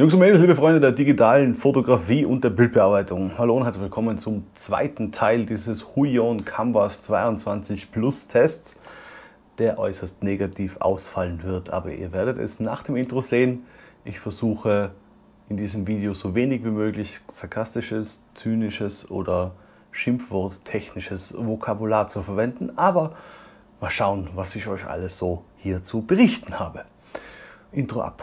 Jungs und Mädels, liebe Freunde der digitalen Fotografie und der Bildbearbeitung. Hallo und herzlich willkommen zum zweiten Teil dieses Huion Canvas 22 Plus Tests, der äußerst negativ ausfallen wird. Aber ihr werdet es nach dem Intro sehen. Ich versuche in diesem Video so wenig wie möglich sarkastisches, zynisches oder Schimpfwort-technisches Vokabular zu verwenden. Aber mal schauen, was ich euch alles so hier zu berichten habe. Intro ab.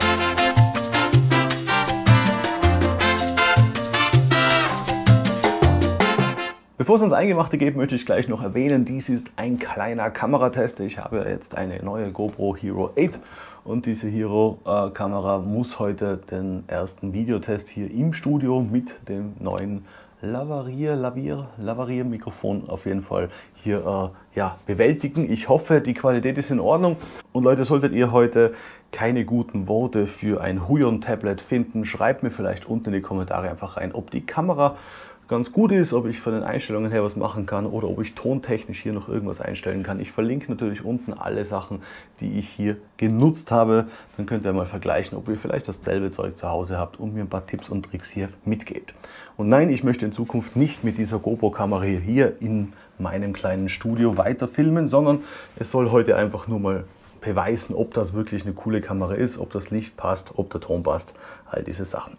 Bevor es ins Eingemachte geht, möchte ich gleich noch erwähnen, dies ist ein kleiner Kameratest. Ich habe jetzt eine neue GoPro Hero 8 und diese Hero-Kamera muss heute den ersten Videotest hier im Studio mit dem neuen Lavarier, Lavier, Lavarier-Mikrofon auf jeden Fall hier äh, ja, bewältigen. Ich hoffe, die Qualität ist in Ordnung. Und Leute, solltet ihr heute keine guten Worte für ein Huion-Tablet finden, schreibt mir vielleicht unten in die Kommentare einfach rein, ob die Kamera ganz gut ist, ob ich von den Einstellungen her was machen kann oder ob ich tontechnisch hier noch irgendwas einstellen kann. Ich verlinke natürlich unten alle Sachen, die ich hier genutzt habe. Dann könnt ihr mal vergleichen, ob ihr vielleicht dasselbe Zeug zu Hause habt und mir ein paar Tipps und Tricks hier mitgebt. Und nein, ich möchte in Zukunft nicht mit dieser GoPro-Kamera hier in meinem kleinen Studio weiter filmen, sondern es soll heute einfach nur mal beweisen, ob das wirklich eine coole Kamera ist, ob das Licht passt, ob der Ton passt, all diese Sachen.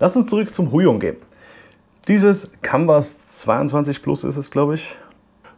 Lass uns zurück zum Huion gehen. Dieses Canvas 22 Plus ist es, glaube ich,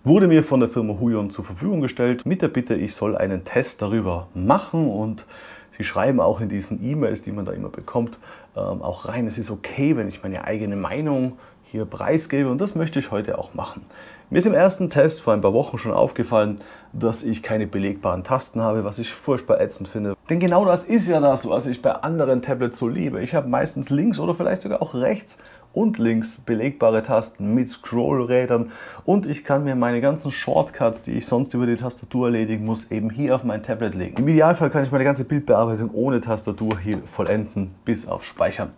wurde mir von der Firma Huion zur Verfügung gestellt mit der Bitte, ich soll einen Test darüber machen und sie schreiben auch in diesen E-Mails, die man da immer bekommt, ähm, auch rein, es ist okay, wenn ich meine eigene Meinung hier preisgebe und das möchte ich heute auch machen. Mir ist im ersten Test vor ein paar Wochen schon aufgefallen, dass ich keine belegbaren Tasten habe, was ich furchtbar ätzend finde. Denn genau das ist ja das, was ich bei anderen Tablets so liebe. Ich habe meistens links oder vielleicht sogar auch rechts und links belegbare Tasten mit Scrollrädern und ich kann mir meine ganzen Shortcuts, die ich sonst über die Tastatur erledigen muss, eben hier auf mein Tablet legen. Im Idealfall kann ich meine ganze Bildbearbeitung ohne Tastatur hier vollenden, bis auf Speichern.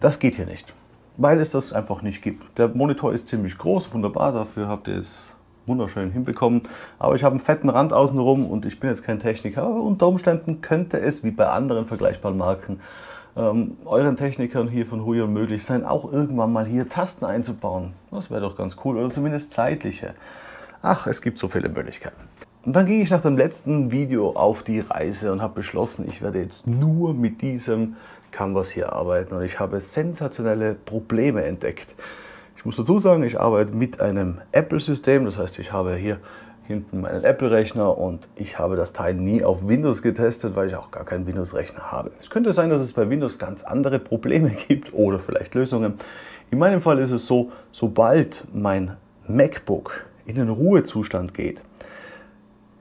Das geht hier nicht, weil es das einfach nicht gibt. Der Monitor ist ziemlich groß, wunderbar, dafür habt ihr es wunderschön hinbekommen. Aber ich habe einen fetten Rand außenrum und ich bin jetzt kein Techniker. Aber unter Umständen könnte es, wie bei anderen vergleichbaren Marken, ähm, euren Technikern hier von Huion möglich sein, auch irgendwann mal hier Tasten einzubauen. Das wäre doch ganz cool oder zumindest zeitliche. Ach, es gibt so viele Möglichkeiten. Und dann ging ich nach dem letzten Video auf die Reise und habe beschlossen, ich werde jetzt nur mit diesem Canvas hier arbeiten und ich habe sensationelle Probleme entdeckt. Ich muss dazu sagen, ich arbeite mit einem Apple-System, das heißt, ich habe hier hinten meinen Apple-Rechner und ich habe das Teil nie auf Windows getestet, weil ich auch gar keinen Windows-Rechner habe. Es könnte sein, dass es bei Windows ganz andere Probleme gibt oder vielleicht Lösungen. In meinem Fall ist es so, sobald mein MacBook in den Ruhezustand geht,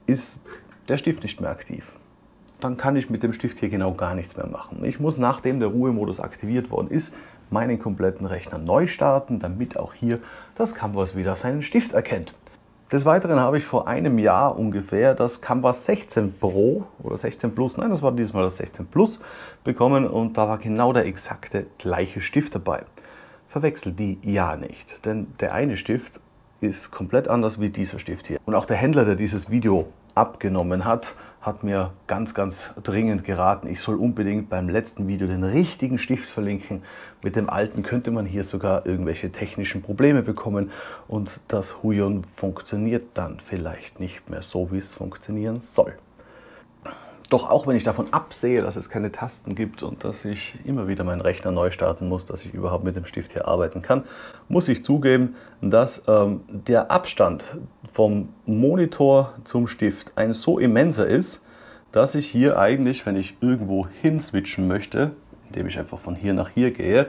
ist der Stift nicht mehr aktiv. Dann kann ich mit dem Stift hier genau gar nichts mehr machen. Ich muss, nachdem der Ruhemodus aktiviert worden ist, meinen kompletten Rechner neu starten, damit auch hier das Canvas wieder seinen Stift erkennt. Des Weiteren habe ich vor einem Jahr ungefähr das Canvas 16 Pro oder 16 Plus, nein, das war diesmal das 16 Plus, bekommen und da war genau der exakte gleiche Stift dabei. Verwechselt die ja nicht, denn der eine Stift ist komplett anders wie dieser Stift hier. Und auch der Händler, der dieses Video abgenommen hat, hat mir ganz, ganz dringend geraten, ich soll unbedingt beim letzten Video den richtigen Stift verlinken. Mit dem alten könnte man hier sogar irgendwelche technischen Probleme bekommen und das Huion funktioniert dann vielleicht nicht mehr so, wie es funktionieren soll. Doch auch wenn ich davon absehe, dass es keine Tasten gibt und dass ich immer wieder meinen Rechner neu starten muss, dass ich überhaupt mit dem Stift hier arbeiten kann, muss ich zugeben, dass ähm, der Abstand vom Monitor zum Stift ein so immenser ist, dass ich hier eigentlich, wenn ich irgendwo hin switchen möchte, indem ich einfach von hier nach hier gehe,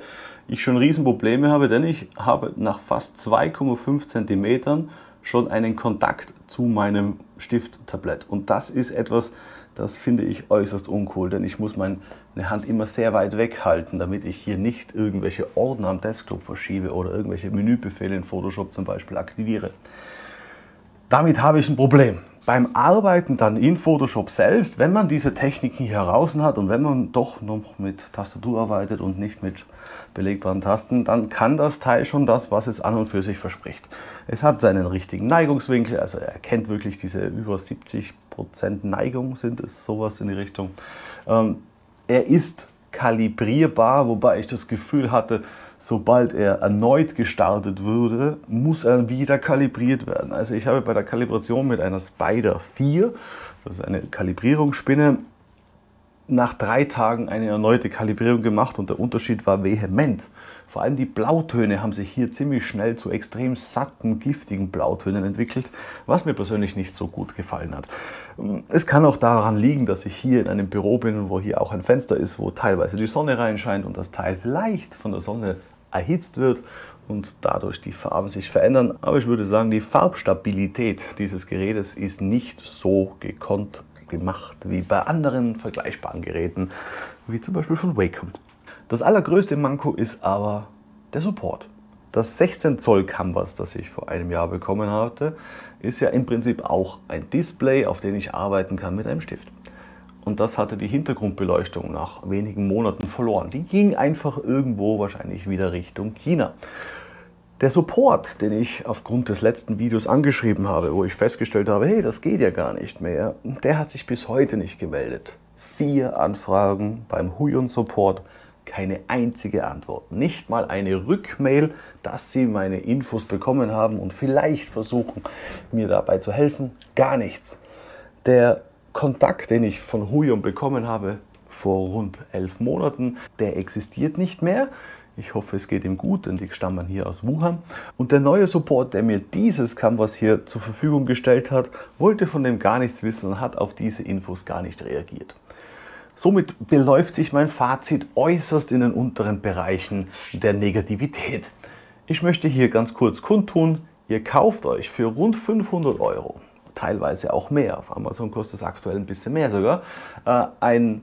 ich schon Riesenprobleme habe, denn ich habe nach fast 2,5 cm schon einen Kontakt zu meinem Stifttablett. Und das ist etwas, das finde ich äußerst uncool, denn ich muss meine Hand immer sehr weit weghalten, damit ich hier nicht irgendwelche Ordner am Desktop verschiebe oder irgendwelche Menübefehle in Photoshop zum Beispiel aktiviere. Damit habe ich ein Problem. Beim Arbeiten dann in Photoshop selbst, wenn man diese Techniken hier heraus hat und wenn man doch noch mit Tastatur arbeitet und nicht mit belegbaren Tasten, dann kann das Teil schon das, was es an und für sich verspricht. Es hat seinen richtigen Neigungswinkel, also er kennt wirklich diese über 70% Neigung, sind es sowas in die Richtung. Ähm, er ist kalibrierbar, wobei ich das Gefühl hatte, sobald er erneut gestartet würde, muss er wieder kalibriert werden. Also ich habe bei der Kalibration mit einer Spider 4, das ist eine Kalibrierungsspinne, nach drei Tagen eine erneute Kalibrierung gemacht und der Unterschied war vehement. Vor allem die Blautöne haben sich hier ziemlich schnell zu extrem satten, giftigen Blautönen entwickelt, was mir persönlich nicht so gut gefallen hat. Es kann auch daran liegen, dass ich hier in einem Büro bin wo hier auch ein Fenster ist, wo teilweise die Sonne reinscheint und das Teil vielleicht von der Sonne erhitzt wird und dadurch die Farben sich verändern. Aber ich würde sagen, die Farbstabilität dieses Gerätes ist nicht so gekonnt gemacht wie bei anderen vergleichbaren Geräten, wie zum Beispiel von Wacom. Das allergrößte Manko ist aber der Support. Das 16 Zoll Canvas, das ich vor einem Jahr bekommen hatte, ist ja im Prinzip auch ein Display, auf dem ich arbeiten kann mit einem Stift. Und das hatte die Hintergrundbeleuchtung nach wenigen Monaten verloren. Die ging einfach irgendwo wahrscheinlich wieder Richtung China. Der Support, den ich aufgrund des letzten Videos angeschrieben habe, wo ich festgestellt habe, hey, das geht ja gar nicht mehr, der hat sich bis heute nicht gemeldet. Vier Anfragen beim Huion Support, keine einzige Antwort. Nicht mal eine Rückmail, dass sie meine Infos bekommen haben und vielleicht versuchen, mir dabei zu helfen. Gar nichts. Der Kontakt, den ich von Huion bekommen habe vor rund elf Monaten, der existiert nicht mehr. Ich hoffe, es geht ihm gut, denn die stammen hier aus Wuhan. Und der neue Support, der mir dieses Canvas hier zur Verfügung gestellt hat, wollte von dem gar nichts wissen und hat auf diese Infos gar nicht reagiert. Somit beläuft sich mein Fazit äußerst in den unteren Bereichen der Negativität. Ich möchte hier ganz kurz kundtun, ihr kauft euch für rund 500 Euro, teilweise auch mehr, auf Amazon kostet es aktuell ein bisschen mehr sogar, äh, ein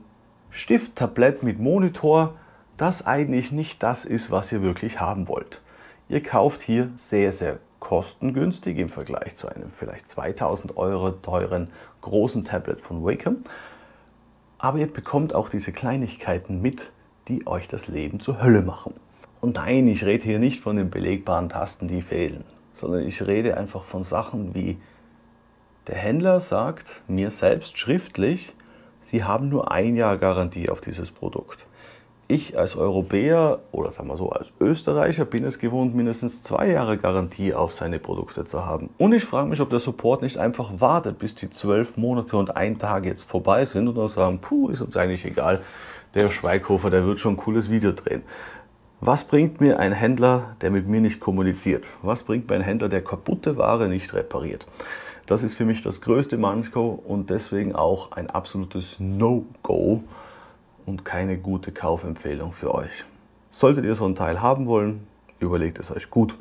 Stifttablett mit Monitor, das eigentlich nicht das ist, was ihr wirklich haben wollt. Ihr kauft hier sehr, sehr kostengünstig im Vergleich zu einem vielleicht 2000 Euro teuren großen Tablet von Wacom. Aber ihr bekommt auch diese Kleinigkeiten mit, die euch das Leben zur Hölle machen. Und nein, ich rede hier nicht von den belegbaren Tasten, die fehlen, sondern ich rede einfach von Sachen wie der Händler sagt mir selbst schriftlich, Sie haben nur ein Jahr Garantie auf dieses Produkt ich als Europäer oder sagen wir so als Österreicher bin es gewohnt, mindestens zwei Jahre Garantie auf seine Produkte zu haben. Und ich frage mich, ob der Support nicht einfach wartet, bis die zwölf Monate und ein Tag jetzt vorbei sind und dann sagen, puh, ist uns eigentlich egal, der Schweighofer, der wird schon ein cooles Video drehen. Was bringt mir ein Händler, der mit mir nicht kommuniziert? Was bringt mir ein Händler, der kaputte Ware nicht repariert? Das ist für mich das größte Manko und deswegen auch ein absolutes No-Go und keine gute Kaufempfehlung für euch. Solltet ihr so ein Teil haben wollen, überlegt es euch gut.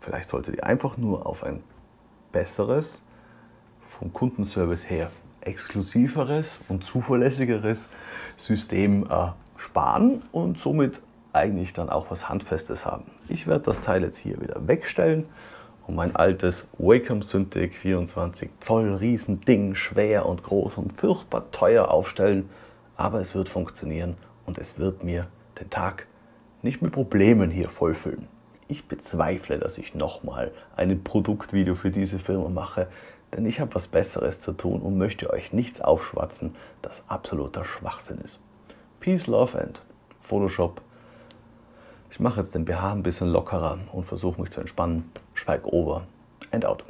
Vielleicht solltet ihr einfach nur auf ein besseres, vom Kundenservice her exklusiveres und zuverlässigeres System äh, sparen und somit eigentlich dann auch was Handfestes haben. Ich werde das Teil jetzt hier wieder wegstellen und mein altes Wacom Synthec 24 Zoll Riesending schwer und groß und furchtbar teuer aufstellen aber es wird funktionieren und es wird mir den Tag nicht mit Problemen hier vollfüllen. Ich bezweifle, dass ich nochmal ein Produktvideo für diese Firma mache, denn ich habe was Besseres zu tun und möchte euch nichts aufschwatzen, das absoluter Schwachsinn ist. Peace, Love and Photoshop. Ich mache jetzt den BH ein bisschen lockerer und versuche mich zu entspannen. Schweig over and out.